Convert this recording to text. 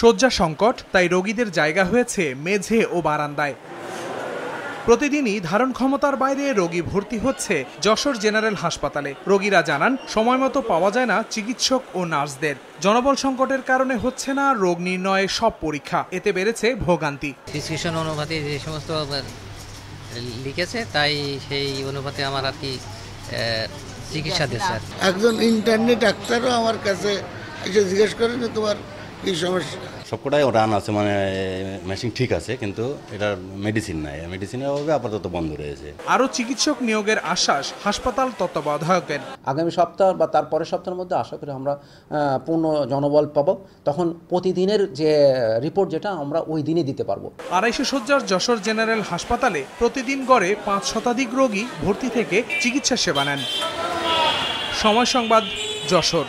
শয্যা সংকট তাই রোগীদের জায়গা হয়েছে মেঝে ও বারান্দায়। প্রতিদিনই ধারণ ক্ষমতার বাইরে রোগী ভর্তি হচ্ছে যশোর জেনারেল হাসপাতালে। রোগীরা জানান সময়মতো পাওয়া যায় না চিকিৎসক ও নার্সদের। জনবল সংকটের কারণে হচ্ছে না রোগ নির্ণয়ের সব পরীক্ষা। এতে বেড়েছে ভোগান্তি। প্রেসক্রিপশন অনুপাতে যে সমস্ত লিখেছে তাই সেই অনুপাতে আমার আর কি চিকিৎসা দিচ্ছে একজন ইন্টারনেট ডাক্তারও আমার কাছে এসে জিজ্ঞেস করেন যে তোমার কি সমস্যা সবকটাই রান আছে মানে মেশিন ঠিক আছে কিন্তু এটার মেডিসিন নাই। মেডিসিনের অভাবে আপাতত বন্ধ রয়েছে। আরও চিকিৎসক নিয়োগের আশ্বাস হাসপাতাল তত্ত্বাবধায়কের। আগামী সপ্তাহ বা তার পরের সপ্তাহের মধ্যে আশা করি আমরা পূর্ণ জনবল পাবো। তখন প্রতিদিনের যে রিপোর্ট যেটা আমরা ওই দিনই দিতে পারব। আড়াইশো শয্যার যশোর জেনারেল হাসপাতালে প্রতিদিন গড়ে পাঁচ শতাধিক রোগী ভর্তি থেকে চিকিৎসা সেবা নেন। সময় সংবাদ যশোর।